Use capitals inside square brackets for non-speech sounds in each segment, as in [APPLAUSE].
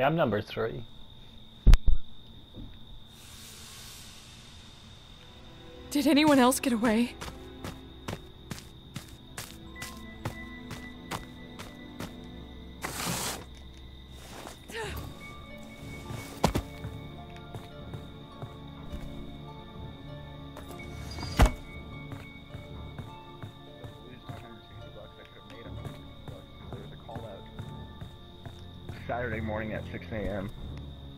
Yeah, I'm number three. Did anyone else get away? Saturday morning at 6 a.m.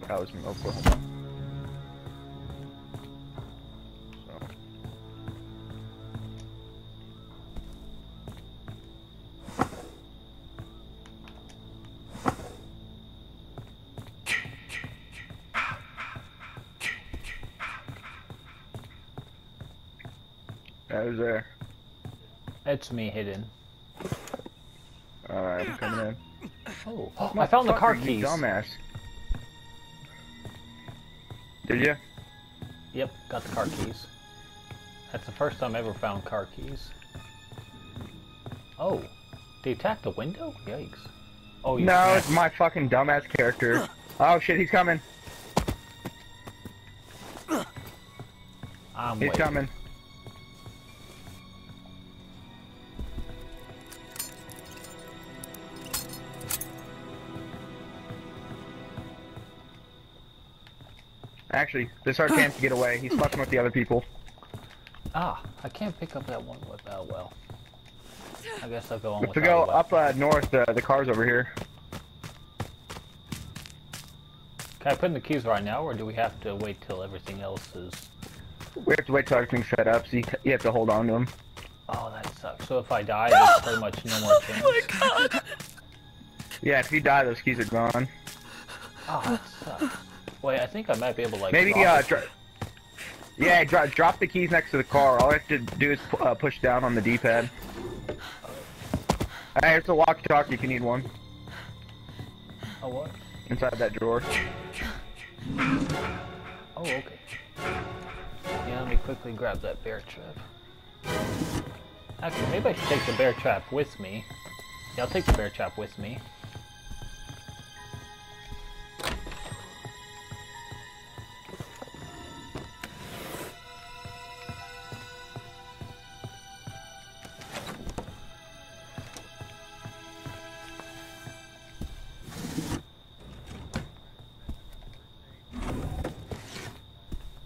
I was in Oklahoma. So. Was there. It's me hidden. Alright, I'm coming in. Oh, oh I found the car keys. Dumbass. Did you? Yep, got the car keys. That's the first time I ever found car keys. Oh, they attacked the window? Yikes. Oh, you No, smashed- it's my fucking dumbass character. Oh shit, he's coming. I'm He's waiting. coming. Actually, this our chance to get away. He's fucking with the other people. Ah, I can't pick up that one with uh, well. I guess I'll go on If with we go up uh, north, uh, the car's over here. Can I put in the keys right now, or do we have to wait till everything else is... We have to wait till everything's set up, so you, you have to hold on to them. Oh, that sucks. So if I die, there's pretty much no more [LAUGHS] chance. Oh my god! Yeah, if you die, those keys are gone. Oh, that sucks. Wait, I think I might be able to, like, Maybe, drop uh, yeah, dro drop the keys next to the car. All I have to do is uh, push down on the D-pad. Hey, it's a walkie-talkie if you need one. Oh, what? Inside that drawer. Oh, okay. Yeah, let me quickly grab that bear trap. Actually, maybe I should take the bear trap with me. Yeah, I'll take the bear trap with me.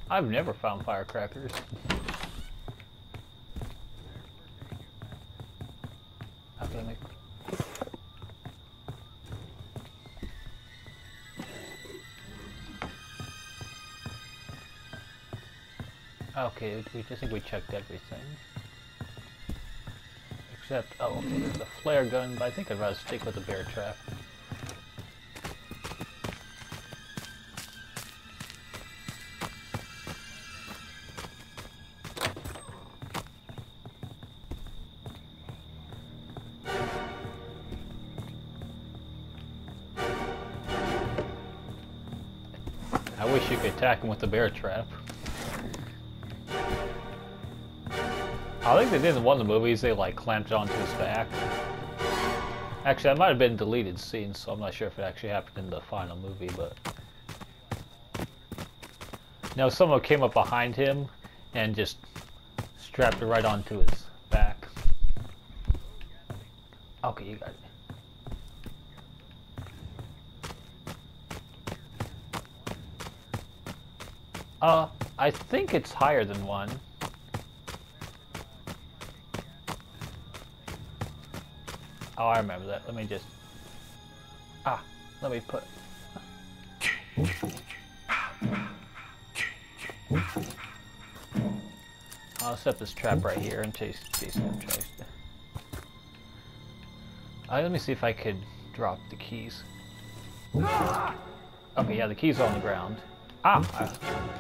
I've never found firecrackers. Okay, make... Okay, we just think we checked everything. Except, oh, okay, there's a flare gun, but I think I'd rather stick with the bear trap. Wish you could attack him with the bear trap. I think they did in one of the movies, they like clamped onto his back. Actually, that might have been deleted scenes, so I'm not sure if it actually happened in the final movie, but... No, someone came up behind him and just strapped it right onto his back. Okay, you got it. Uh, I think it's higher than one. Oh, I remember that. Let me just... Ah, let me put... I'll set this trap right here in case Jason tries to... Uh, let me see if I could drop the keys. Okay, yeah, the keys are on the ground. Ah!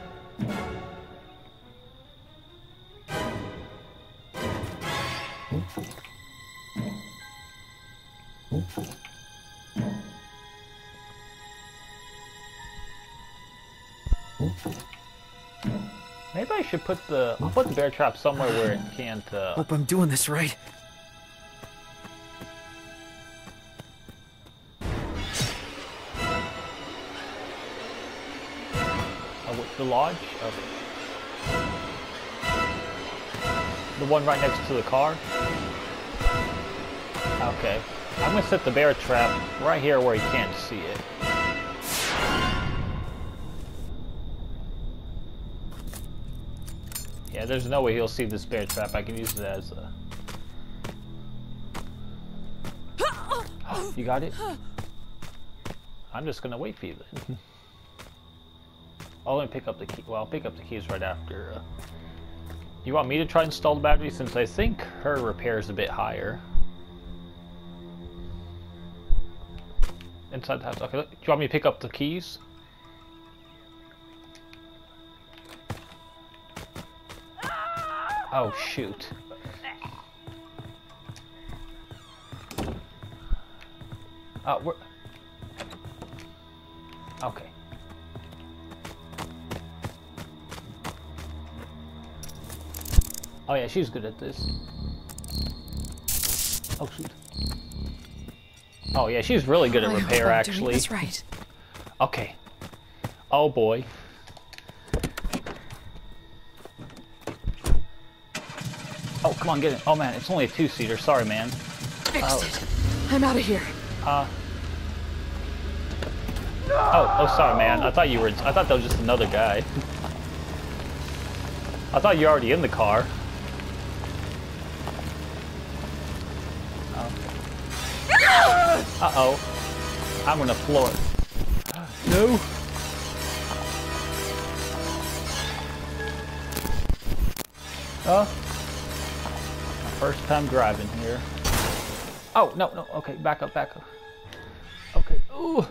Maybe I should put the I'll put the bear trap somewhere where it can't. Uh, Hope I'm doing this right. The lodge? Okay. The one right next to the car? Okay. I'm gonna set the bear trap right here where he can't see it. Yeah, there's no way he'll see this bear trap. I can use it as a... [GASPS] you got it? I'm just gonna wait for you then. [LAUGHS] I'll only pick up the key. Well, I'll pick up the keys right after. Uh... You want me to try and install the battery since I think her repair is a bit higher. Inside the house. Okay, look. do you want me to pick up the keys? Oh, shoot. Uh, we're... Okay. Oh yeah, she's good at this. Oh shoot. Oh yeah, she's really good at repair actually. This right. Okay. Oh boy. Oh, come on, get it. Oh man, it's only a two-seater. Sorry, man. Fixed Oh. it. I'm out of here. Uh. Oh, oh, sorry, man. I thought you were. I thought that was just another guy. [LAUGHS] I thought you were already in the car. Uh oh. I'm gonna floor it. No. Oh. My first time driving here. Oh, no, no. Okay, back up, back up. Okay. Ooh.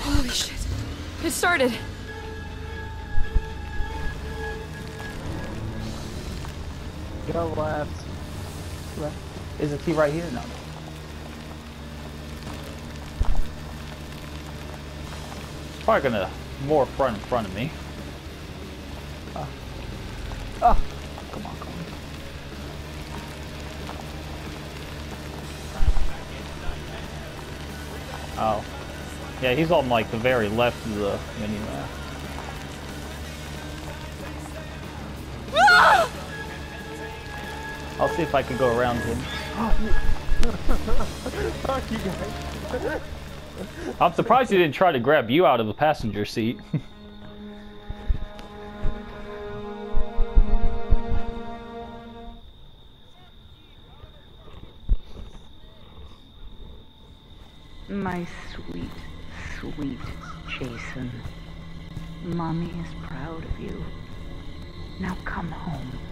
Holy shit. It started. Go left. Left. Is the key right here? No. Probably gonna more front in front of me. Ah. Ah. Come on, come on. Oh. Yeah, he's on like the very left of the mini map. I'll see if I can go around him. [LAUGHS] I'm surprised he didn't try to grab you out of the passenger seat. [LAUGHS] My sweet, sweet Jason. Mommy is proud of you. Now come home.